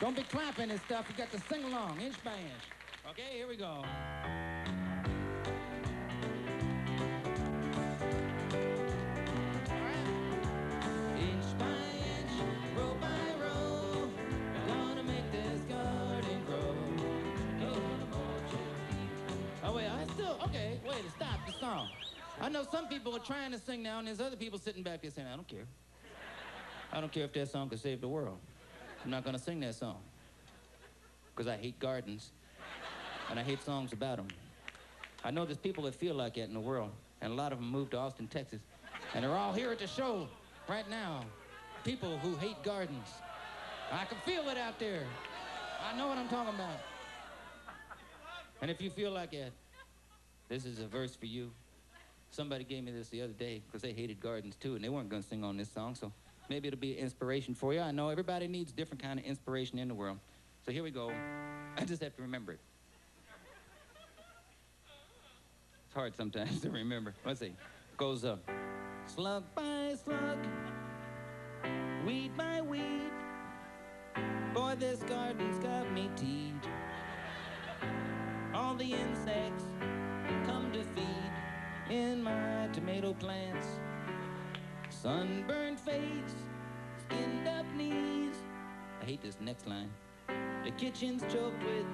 Don't be clapping and stuff. You got to sing along, inch by inch. Okay, here we go. Oh okay. Wait, stop the song. I know some people are trying to sing now, and there's other people sitting back there saying, "I don't care. I don't care if that song could save the world. I'm not gonna sing that song because I hate gardens, and I hate songs about them. I know there's people that feel like that in the world, and a lot of them moved to Austin, Texas, and they're all here at the show right now. People who hate gardens. I can feel it out there. I know what I'm talking about. And if you feel like it, this is a verse for you. Somebody gave me this the other day because they hated gardens too, and they weren't going to sing on this song, so maybe it'll be an inspiration for you. I know everybody needs different kind of inspiration in the world. So here we go. I just have to remember it. It's hard sometimes to remember. Let's see. It goes up. Slug by slug, weed by weed. Boy, this garden's got me teed. All the insects come to feed in my tomato plants. Sunburned face, skinned up knees. I hate this next line. The kitchen's choked with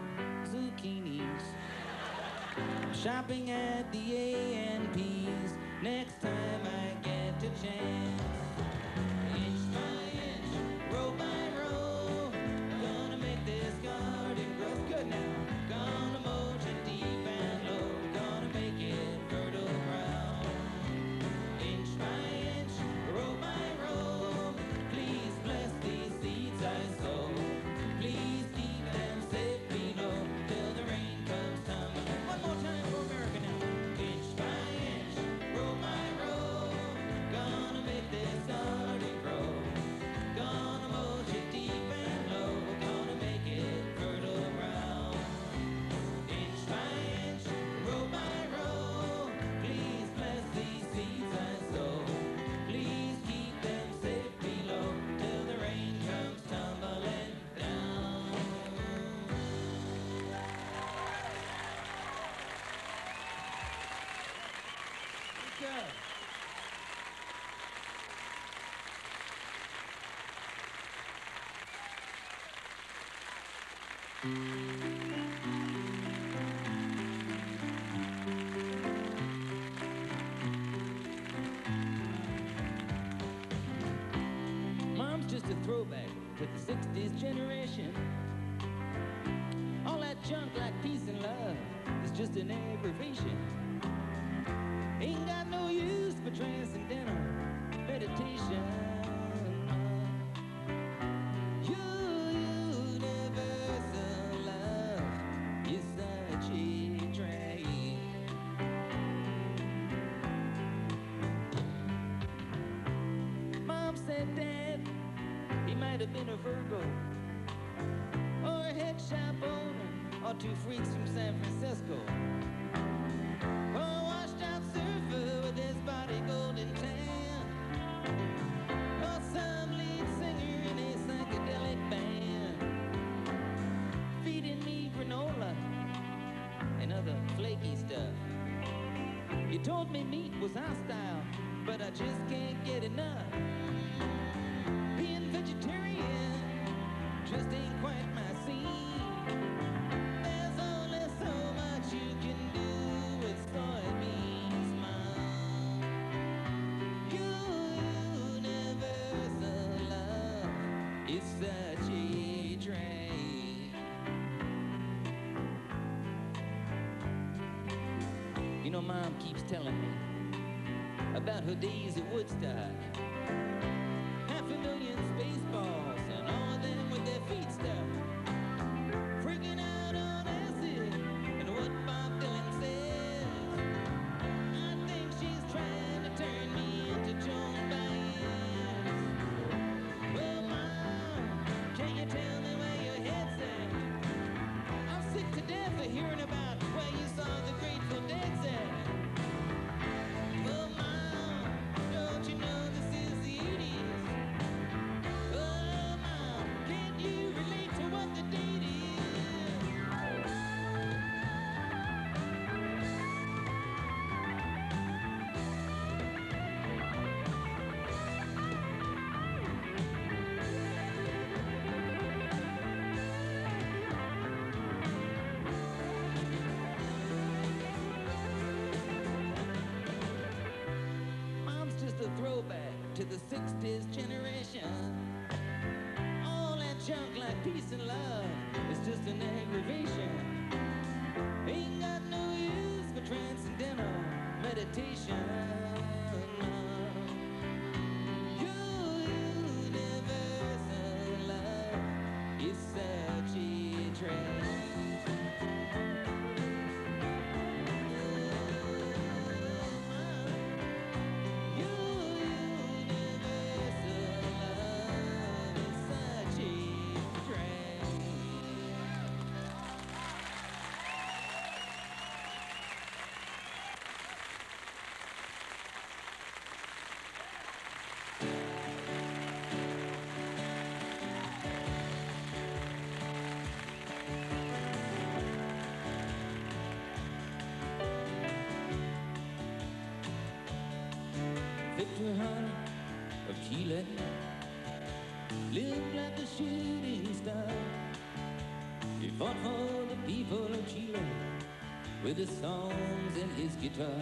zucchinis. Shopping at the A&P's next time I get a chance. Mom's just a throwback to the 60s generation. All that junk like peace and love is just an aggravation. Ain't got no use for transcendental meditation. Virgo or a head shop or two freaks from San Francisco. Or a washed out surfer with his body golden tan. Or some lead singer in a psychedelic band. Feeding me granola and other flaky stuff. He told me meat was hostile, but I just can't get enough. You know, Mom keeps telling me about her days at Woodstock. Hearing about 60s generation. All that junk like peace and love is just an aggravation. Ain't got no use for transcendental meditation. Victor Jara of Chile lived like a shooting star. He fought for the people of Chile with his songs and his guitar.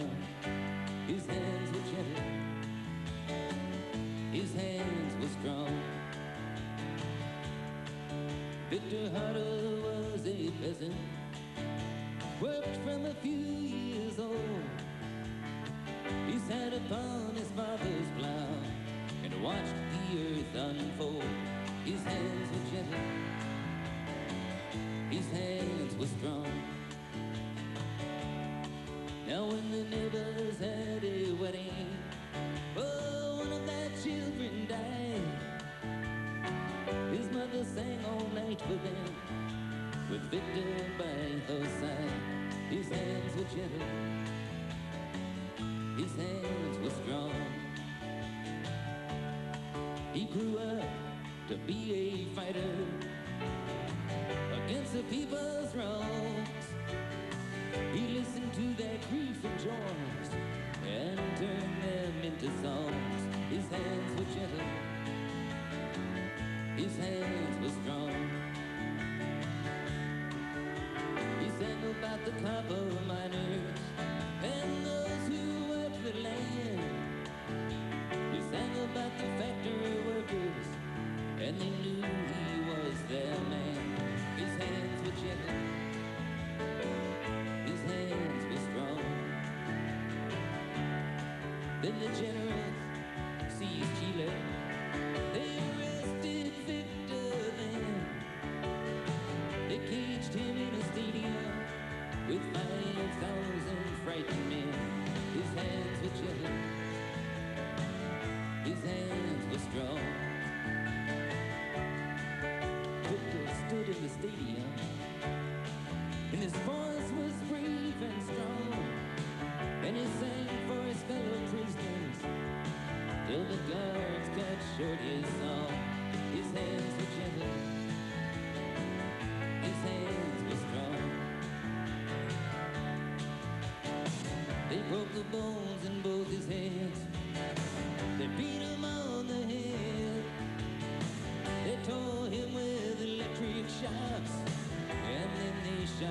His hands were gentle, his hands were strong. Victor Jara was a peasant, worked from a few years old. He sat upon his father's plow and watched the earth unfold. His hands were gentle, his hands were strong. Now when the neighbors had a wedding, oh, one of their children died. His mother sang all night for them, with Victor by her side. His hands were gentle his hands were strong. He grew up to be a fighter against the people's wrongs. He listened to their grief and joys and turned them into songs. His hands were gentle, his hands the generals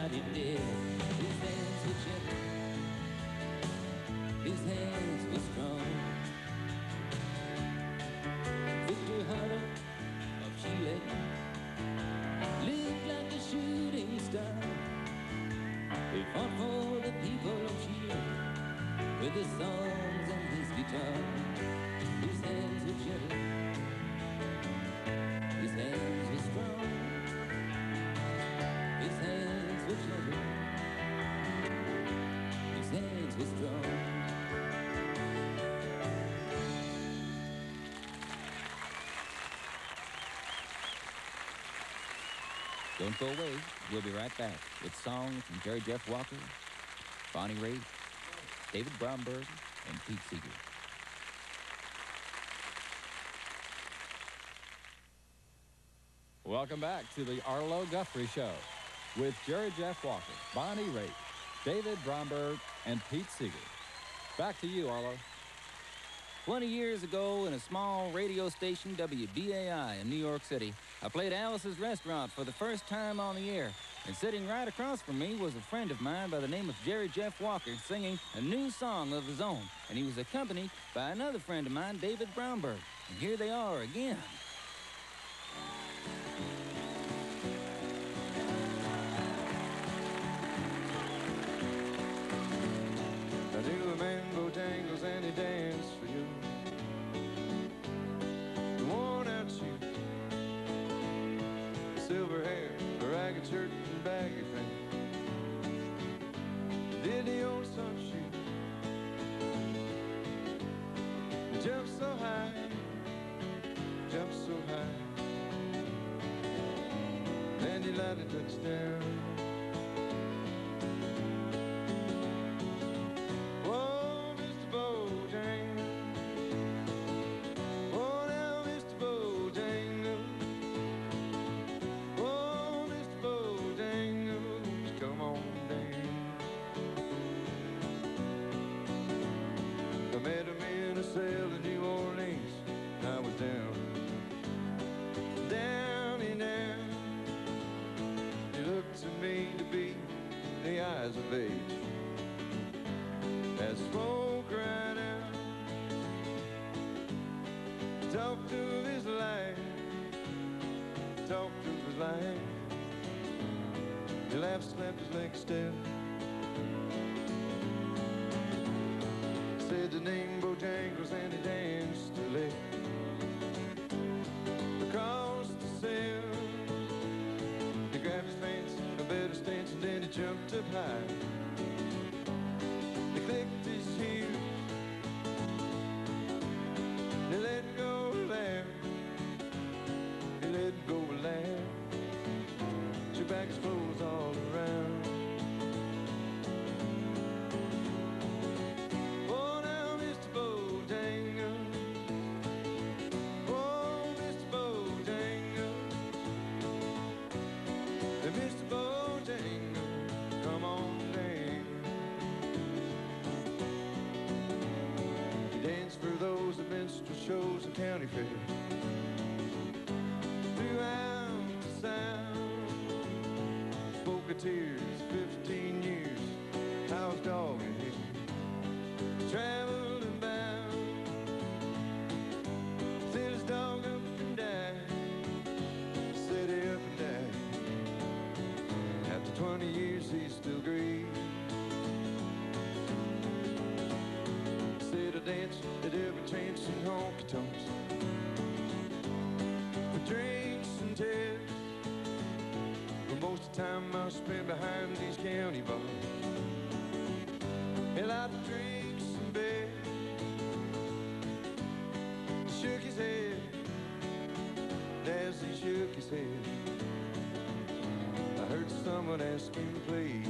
shot him. His hands were gentle. His hands were strong. Victor Jara of Chile lived like a shooting star. He fought for the people of Chile with his songs and his guitar. His hands were gentle, Don't go away. We'll be right back with songs from Jerry Jeff Walker, Bonnie Raitt, David Bromberg, and Pete Seeger. Welcome back to the Arlo Guthrie Show with Jerry Jeff Walker, Bonnie Raitt, David Bromberg, and Pete Seeger. Back to you, Arlo. 20 years ago, in a small radio station, WBAI in New York City, I played Alice's Restaurant for the first time on the air. And sitting right across from me was a friend of mine by the name of Jerry Jeff Walker singing a new song of his own. And he was accompanied by another friend of mine, David Bromberg. And here they are again. Then it touch touchdown. Leg still. Said the name Bojangles and he danced to live across the cell. He grabbed his pants, a better stance, and then he jumped up high. County fairs. Throughout the South, spoke of tears, 15 years, I was dogging him. Traveled and bound, till his dog up and. Said he up and died. After 20 years, he still grieves. Said I at every chance in honky tonks. For drinks and tips. But most of the time I spent behind these county bars. Hell out of drinks and. He shook his head. As he shook his head, I heard someone ask him please.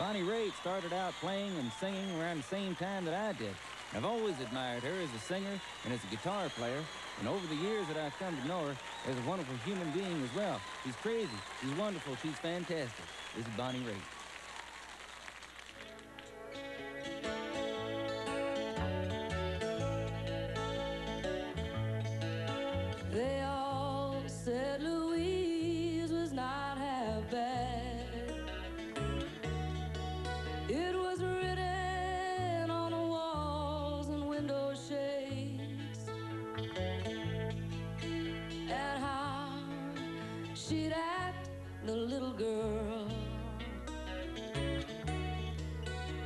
Bonnie Raitt started out playing and singing around the same time that I did. I've always admired her as a singer and as a guitar player, and over the years that I've come to know her as a wonderful human being as well. She's crazy, she's wonderful, she's fantastic. This is Bonnie Raitt. little girl.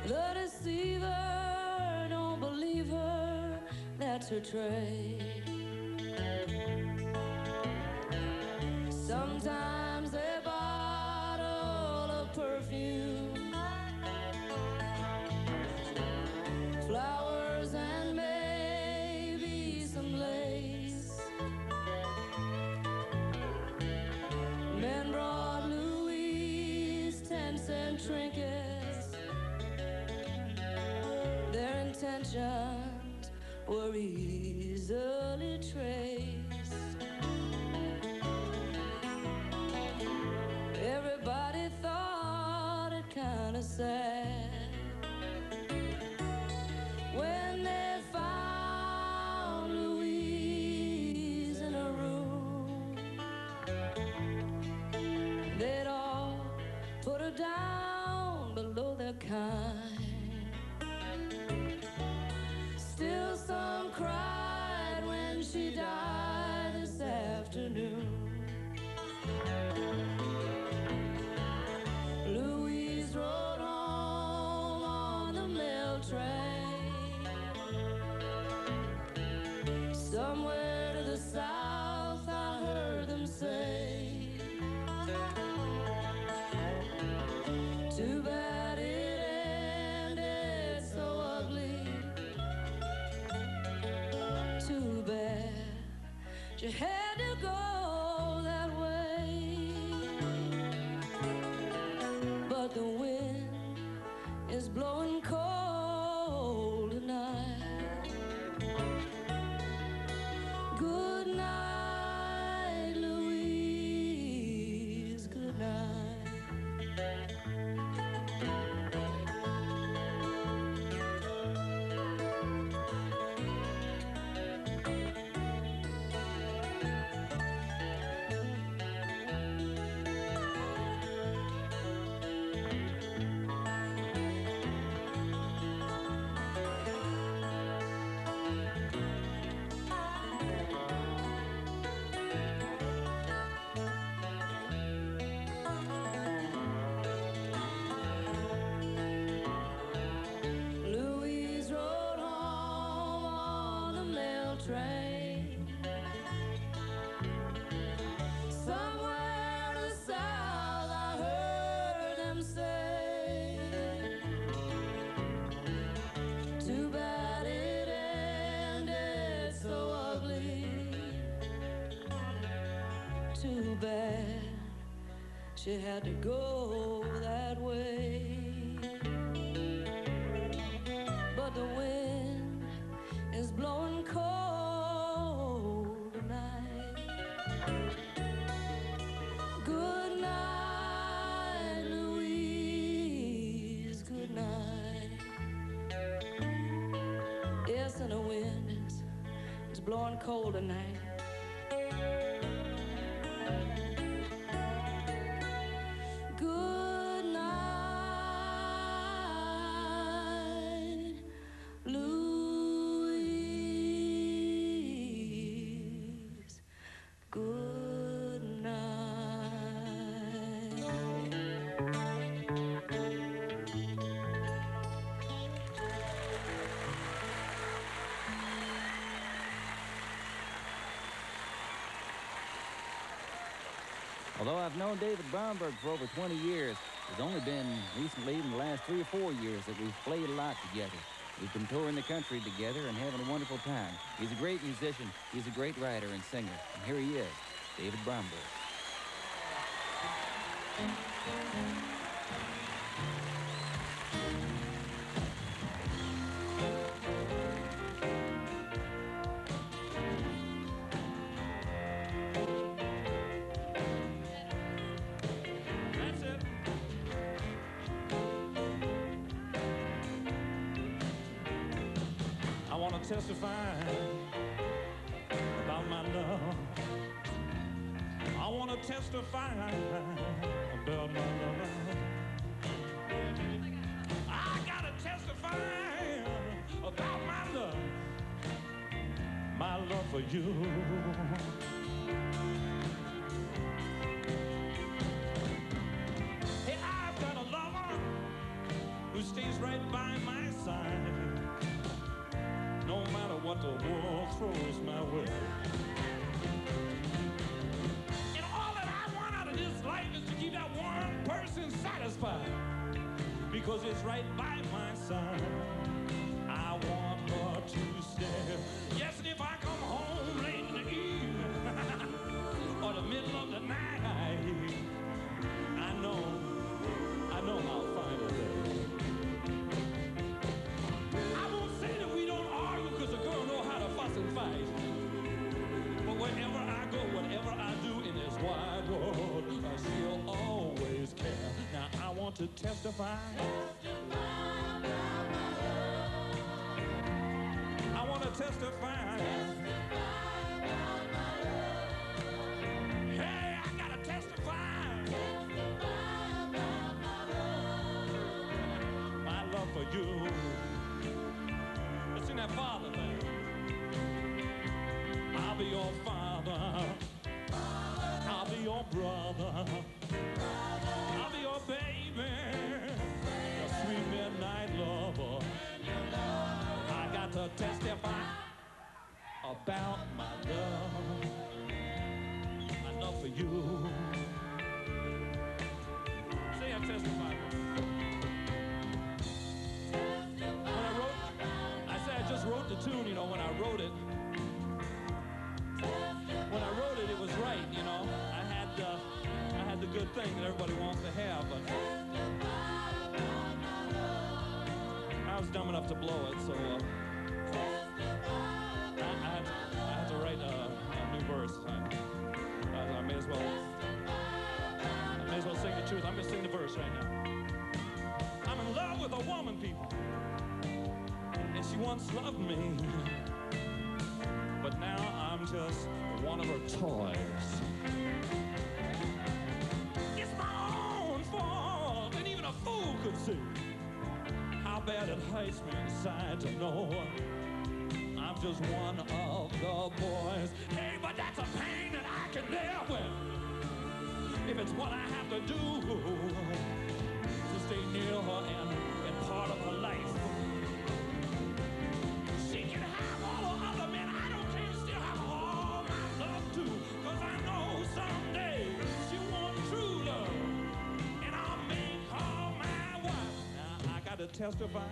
The deceiver, don't believe her, that's her trade. Intentions were easily traced. She had Too bad she had to go that way. But the wind is blowing cold tonight. Good night, Louise. Good night. Yes, and the wind is, is blowing cold tonight. Although I've known David Bromberg for over 20 years, it's only been recently in the last three or four years that we've played a lot together. We've been touring the country together and having a wonderful time. He's a great musician. He's a great writer and singer. And here he is, David Bromberg. Testify about my love. I want to testify about my love. I got to testify about my love. My love for you. The world throws my way. And all that I want out of this life is to keep that one person satisfied. Because it's right by my side. I want to testify. I want to testify. Hey, I gotta testify. My love for you. Let's sing that father thing. I'll be your father. I'll be your brother. About my love. My love for you. Say I testify. When I wrote, I said I just wrote the tune, you know, when I wrote it. When I wrote it, it was right, you know. I had, uh, I had the good thing that everybody wants to have, but I was dumb enough to blow it, so uh, verse right now. I'm in love with a woman, people, and she once loved me, but now I'm just one of her toys. It's my own fault, and even a fool could see how bad it hurts me inside to know I'm just one of the boys. Hey, but that's a pain that I can live with. If it's what I have to do stay near her and, and part of her life. She can have all the other men. I don't care. Still have all my love too. Cause I know someday she want true love. And I'll make her my wife. Now I gotta testify.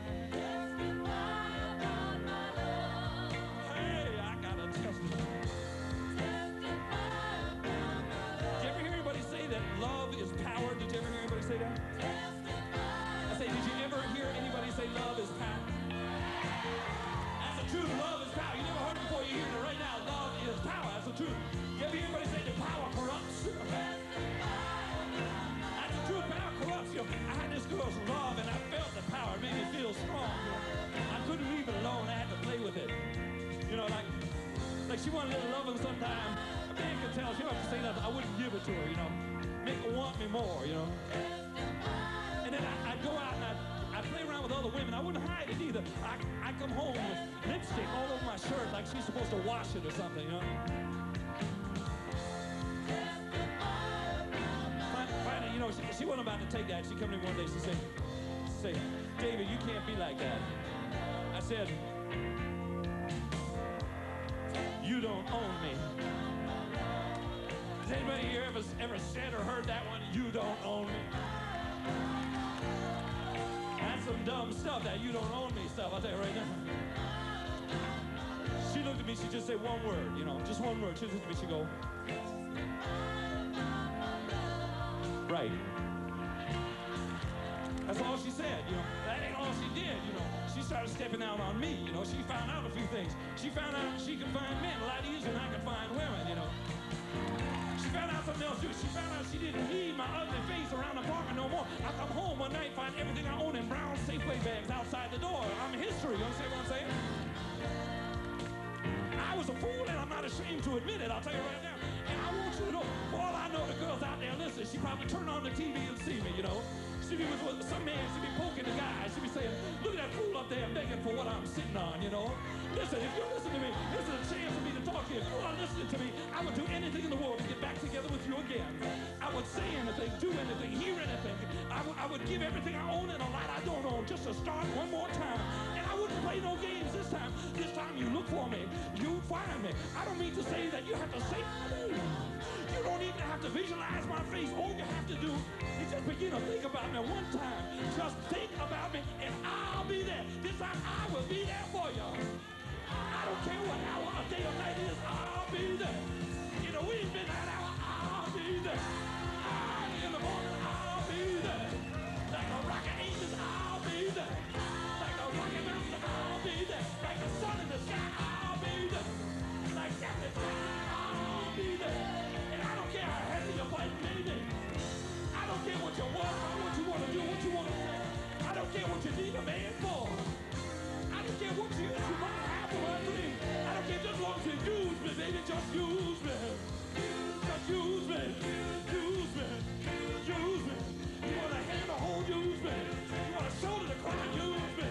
Truth. Love is power. You never heard it before. You hear it right now. Love is power. That's the truth. You ever hear anybody say that power corrupts? That's the truth. Power corrupts you. I had this girl's love and I felt the power. It made me feel strong. I couldn't leave it alone. I had to play with it. You know, like, like she wanted a little loving sometime. A man could tell. She have to say nothing. I wouldn't give it to her, you know. Make her want me more, you know. And then I, I'd go out and I'd, I'd play around with other women. I wouldn't hide it either. I, I'd come home lipstick all over my shirt like she's supposed to wash it or something, you know. Fin- Finally, you know, she, she wasn't about to take that. She come to me one day, she said, say, David, you can't be like that. I said, you don't own me. Has anybody here ever, ever said or heard that one? You don't own me. That's some dumb stuff, that you don't own me stuff, I'll tell you right now. She looked at me, she just said one word, you know, just one word. She looked at me, she go, right. That's all she said, you know. That ain't all she did, you know. She started stepping out on me, you know. She found out a few things. She found out she could find men a lot easier than I could find women, you know. She found out something else too. She found out she didn't need my ugly face around the apartment no more. I come home one night, find everything I own in brown Safeway bags outside the door. I'm history, you understand what I'm saying? I was a fool and I'm not ashamed to admit it, I'll tell you right now. And I want you to know, for all I know, the girls out there listen, she probably turn on the TV and see me, you know. She be with, some man, she be poking the guy, she be saying, look at that fool up there begging for what I'm sitting on, you know. Listen, if you listen to me, this is a chance for me to talk to you. If you are listening to me, I would do anything in the world to get back together with you again. I would say anything, do anything, hear anything. I I would give everything I own and a lot I don't own just to start one more time. Play no games this time. This time you look for me, you find me. I don't mean to say that you have to say my. You don't even have to visualize my face. All you have to do is just begin to think about me one time. Just think about me, and I'll be there. This time I will be there for you. I don't care what hour of day or night it is, need a man for. I don't care what you you might have for my dream. I don't care just long as you use me, baby, just use me. Just use me, use me, use me. You want a hand to hold, use me. You want a shoulder to cry, use me.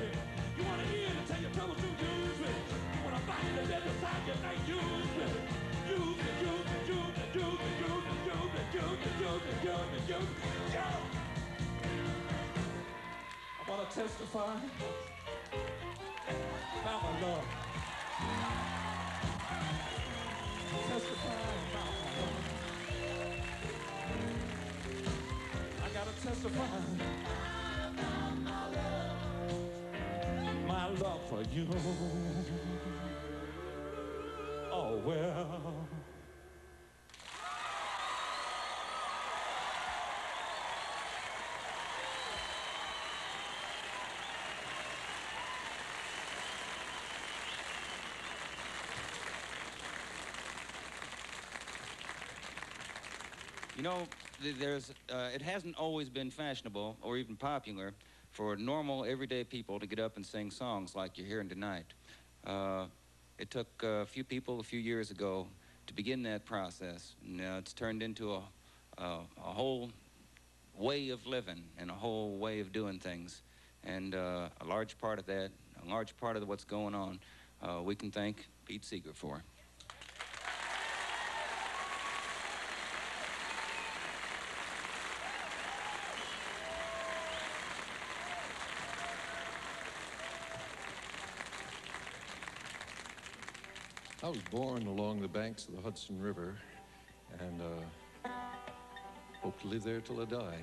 You want an ear to tell your troubles to, use me. You want a body to bed beside your night, use me. Use me, use me, use me, use me, use me, use me, use me, use me, use me, use me, use me. I want to testify about my love. Testify about my love. I gotta testify about my love. my love for you. Oh well. You know, there's, uh, it hasn't always been fashionable or even popular for normal, everyday people to get up and sing songs like you're hearing tonight. Uh, it took a few people a few years ago to begin that process. Now it's turned into a, a, a whole way of living and a whole way of doing things. And uh, a large part of that, a large part of what's going on, uh, we can thank Pete Seeger for. Was born along the banks of the Hudson River and uh, hope to live there till I die.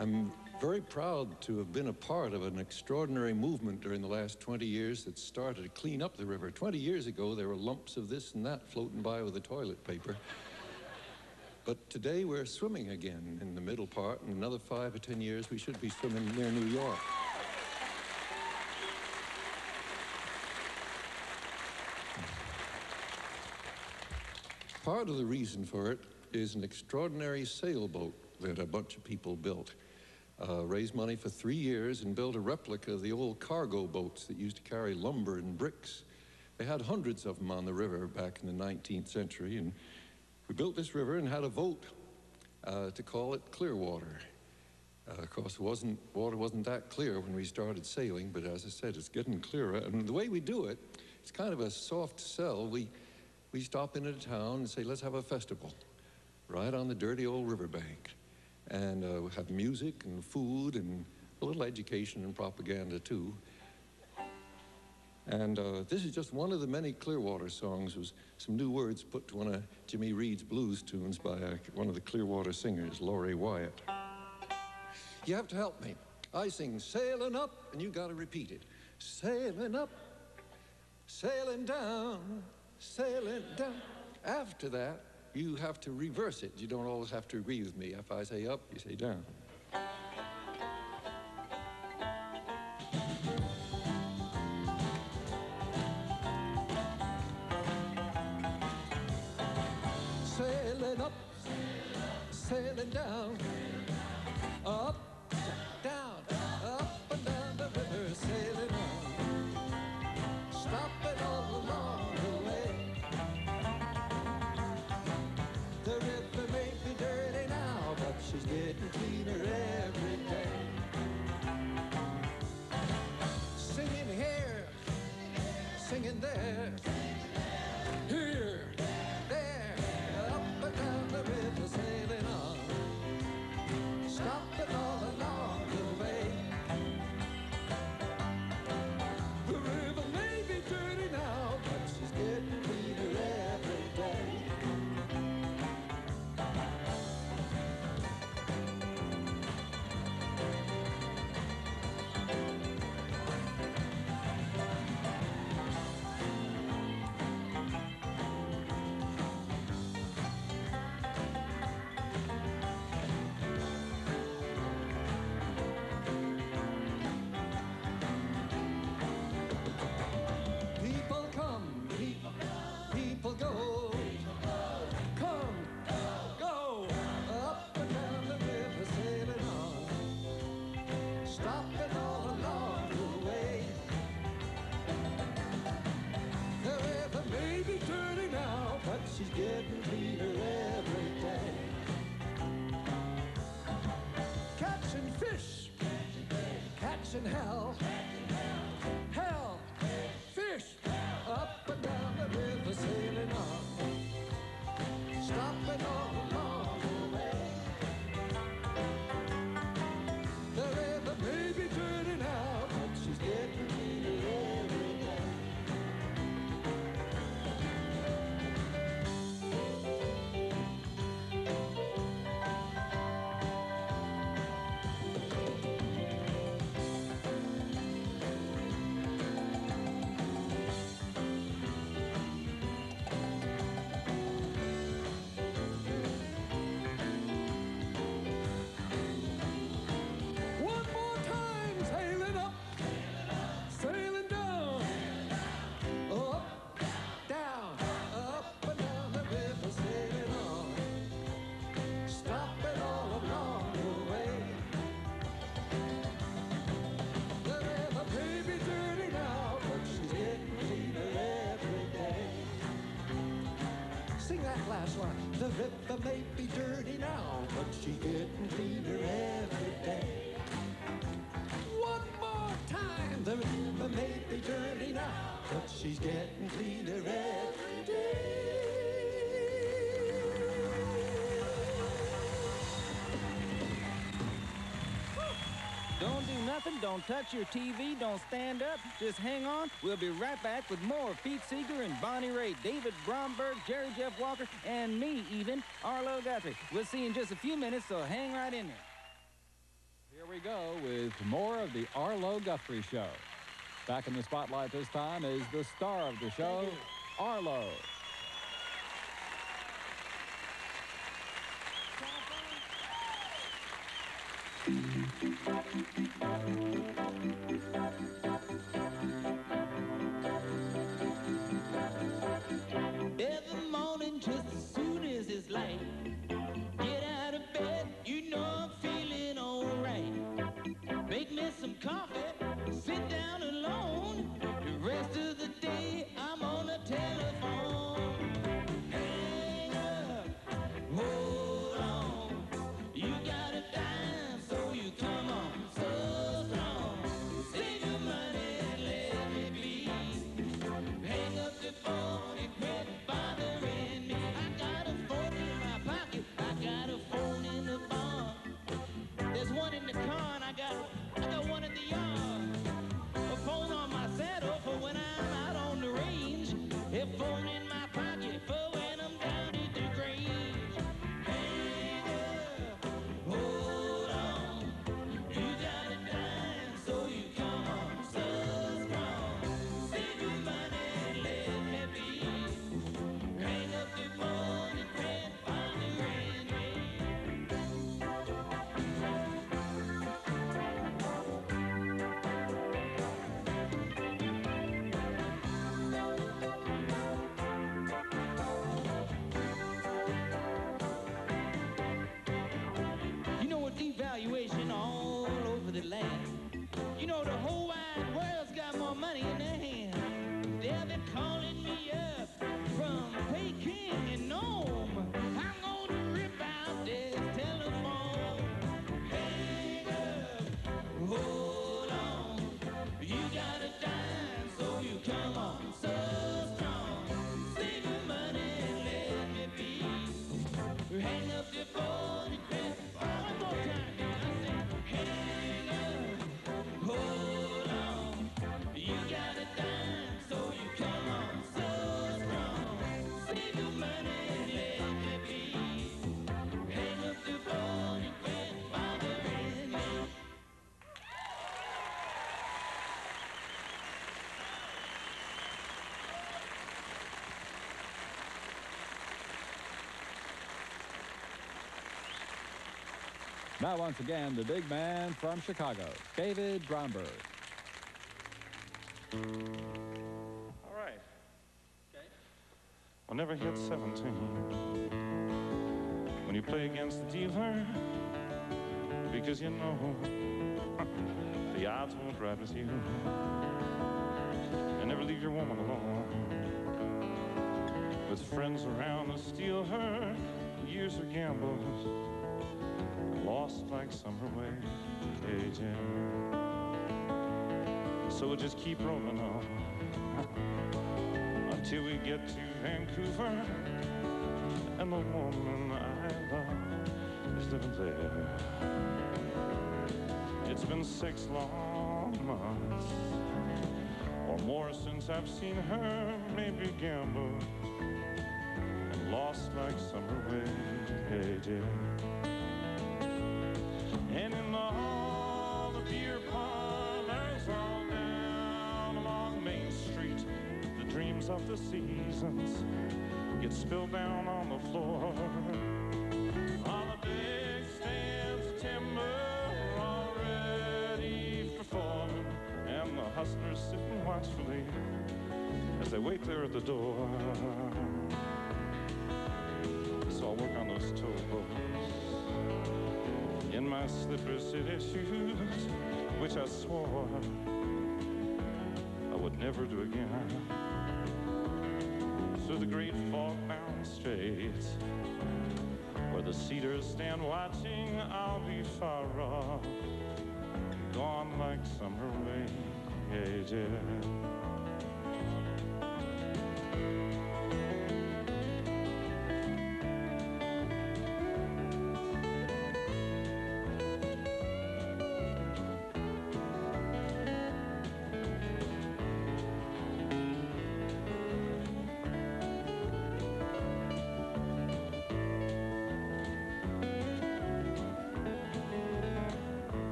I'm very proud to have been a part of an extraordinary movement during the last 20 years that started to clean up the river. 20 years ago, there were lumps of this and that floating by with the toilet paper. But today we're swimming again in the middle part. In another five or 10 years, we should be swimming near New York. Part of the reason for it is an extraordinary sailboat that a bunch of people built. Uh, raised money for three years and built a replica of the old cargo boats that used to carry lumber and bricks. They had hundreds of them on the river back in the 19th century, and we built this river and had a vote uh, to call it Clearwater. Uh, of course, it wasn't, water wasn't that clear when we started sailing, but as I said, it's getting clearer. And the way we do it, it's kind of a soft sell. We, we stop in a town and say, let's have a festival right on the dirty old riverbank. And uh, have music and food and a little education and propaganda too. And uh, this is just one of the many Clearwater songs. with some new words put to one of Jimmy Reed's blues tunes by uh, one of the Clearwater singers, Laurie Wyatt. You have to help me. I sing sailing up, and you got to repeat it. Sailing up, sailing down, sailing down. After that, you have to reverse it. You don't always have to agree with me. If I say up, you say down. River may be dirty now, but she's getting cleaner every day. Don't touch your TV, don't stand up, just hang on. We'll be right back with more of Pete Seeger and Bonnie Raitt, David Bromberg, Jerry Jeff Walker, and me, even, Arlo Guthrie. We'll see you in just a few minutes, so hang right in there. Here we go with more of the Arlo Guthrie Show. Back in the spotlight this time is the star of the show, Arlo. Every Now, once again, the big man from Chicago, David Bromberg. All right. I'll never hit 17. When you play against the dealer, because you know the odds won't ride with you. And never leave your woman alone. With friends around to steal her, years of gambles, lost like summer waves. So we'll just keep rolling on until we get to Vancouver and the woman I love is living there. It's been six long months or more since I've seen her, maybe gambled and lost like summer waves. And in all the beer parlors all down along Main Street, the dreams of the seasons get spilled down on the floor. On the big stands of timber already for falling, and the hustlers sitting watchfully as they wait there at the door. My slipper city shoes, which I swore I would never do again. So through the great fog-bound straits. Where the cedars stand watching, I'll be far off, gone like summer wages. And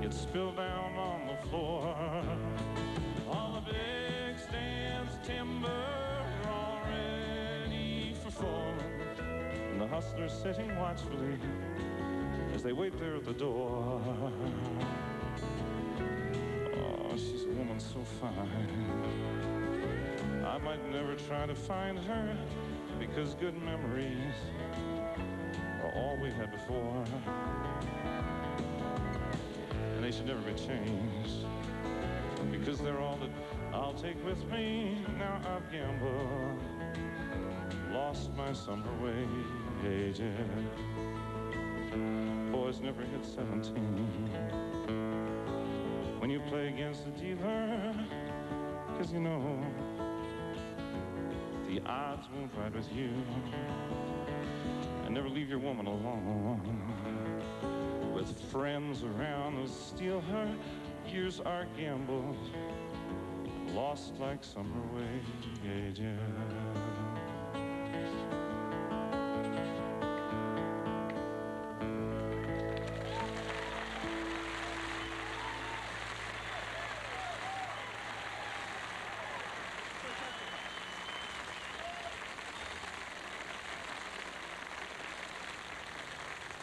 get spilled down on the floor. All the big stands timber ready for falling, and the hustlers sitting watchfully as they wait there at the door. Oh, she's a woman so fine. I might never try to find her because good memories are all we had before. Should never be changed because they're all that I'll take with me. Now I've gambled, lost my summer wages. Boys never hit 17 when you play against the dealer, because you know the odds won't ride with you. And never leave your woman alone. Friends around to steal her, years are gambled, lost like summer wages.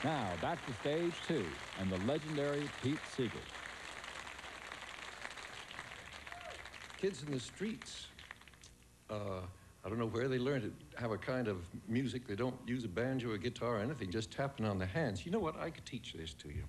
Now, back to stage two and the legendary Pete Seeger. Kids in the streets, uh, I don't know where they learned it, have a kind of music. They don't use a banjo or guitar or anything, just tapping on the hands. You know what? I could teach this to you.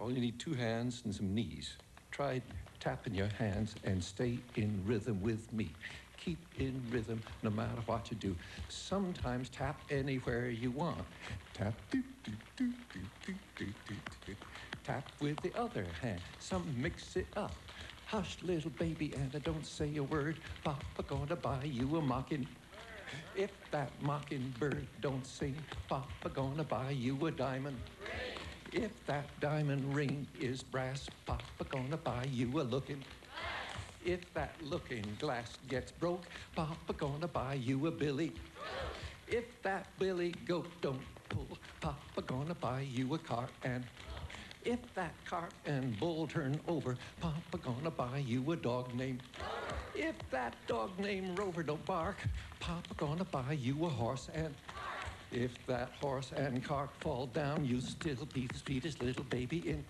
All you need two hands and some knees. Try tapping your hands and stay in rhythm with me. Keep in rhythm no matter what you do. Sometimes tap anywhere you want. Tap, do, do, do, do, do, do, do, do. Tap with the other hand. Some mix it up. Hush, little baby, and I don't say a word. Papa gonna buy you a mocking. If that mockingbird don't sing, Papa gonna buy you a diamond. If that diamond ring is brass, Papa gonna buy you a looking. If that looking glass gets broke, Papa gonna buy you a billy. If that billy goat don't pull, Papa gonna buy you a car and if that cart and bull turn over, Papa gonna buy you a dog named. If that dog named Rover don't bark, Papa gonna buy you a horse and. If that horse and cart fall down, you still be the sweetest little baby in.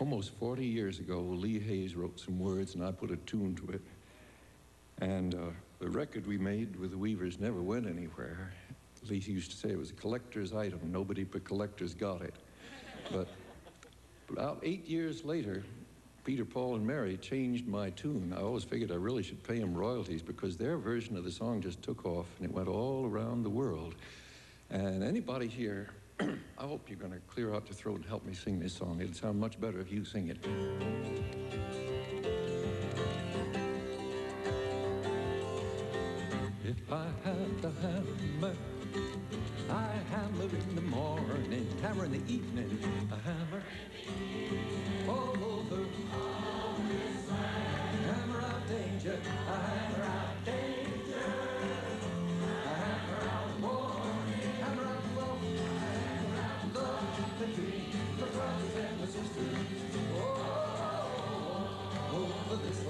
Almost 40 years ago, Lee Hays wrote some words and I put a tune to it. And uh, the record we made with the Weavers never went anywhere. Lee used to say it was a collector's item. Nobody but collectors got it. But about eight years later, Peter, Paul, and Mary changed my tune. I always figured I really should pay them royalties because their version of the song just took off and it went all around the world. And anybody here, I hope you're going to clear out your throat and help me sing this song. It'll sound much better if you sing it. If I had the hammer, I hammer in the morning, hammer in the evening, a hammer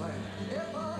way.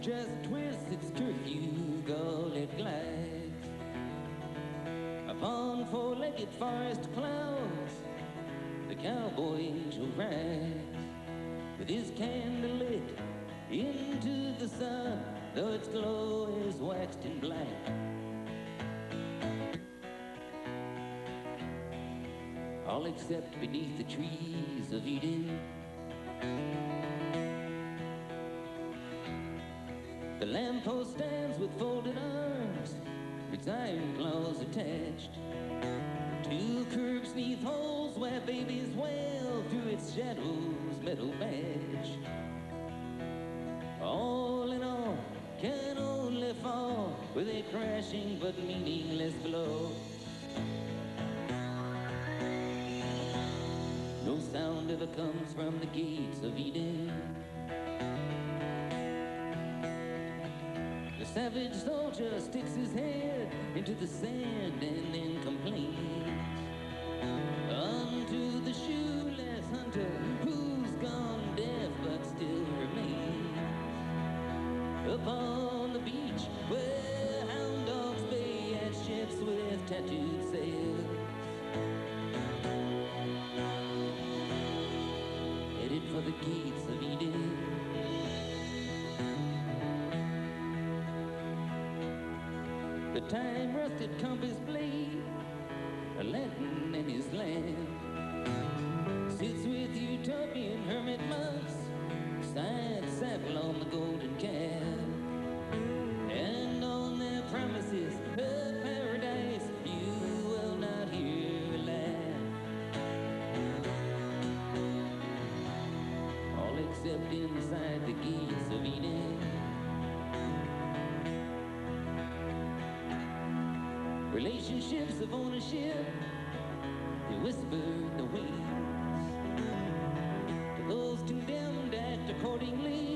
Just twists its curfew, gold it glides upon four-legged forest clouds. The cowboy angel rides with his candle lit into the sun, though its glow is waxed and black. All except beneath the trees of Eden. The lamppost stands with folded arms, its iron claws attached. Two curbs neath holes where babies wail through its shadow's metal badge. All in all, can only fall with a crashing but meaningless blow. No sound ever comes from the gates of Eden. Savage soldier sticks his head into the sand and then complains unto the shoeless hunter who's gone deaf but still remains upon the beach where hound dogs bay at ships with tattooed sails. Headed for the gates of Eden. The time rusted compass blade, a lantern in his land. sits with utopian hermit monks, side saddle on the golden calf, and on their promises of paradise you will not hear a laugh. All except inside the gates Relationships of ownership, they whisper in the wings. To those condemned, act accordingly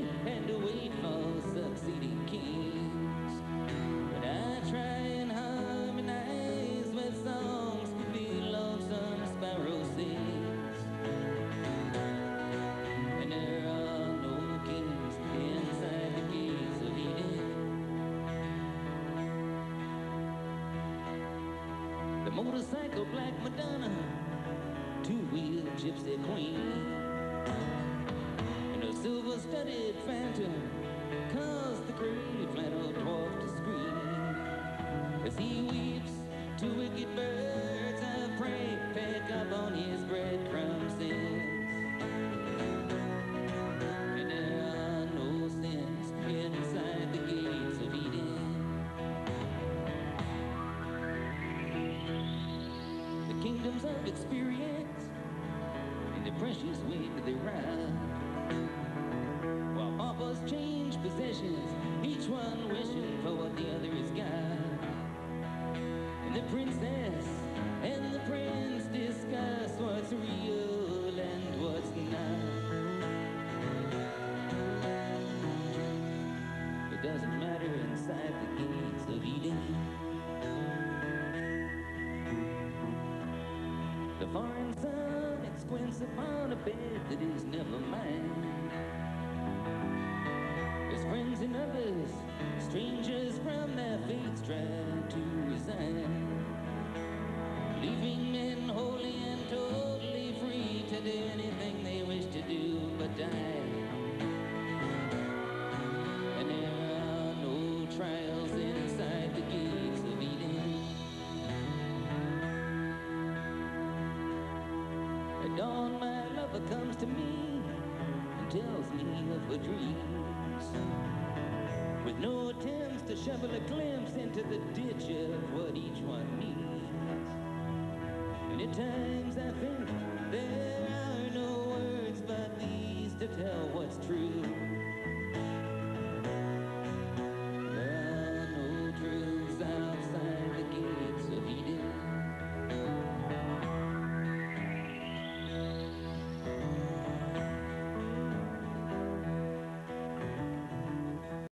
he weeps. Two wicked birds of prey peck up on his breadcrumb sins. And there are no sins inside the gates of Eden. The kingdoms of experience and the precious wind they ride. Bed that is never mine. As friends and others, strangers from their fates try to me and tells me of her dreams. With no attempts to shovel a glimpse into the ditch of what each one needs. And at times I think there are no words but these to tell what's true.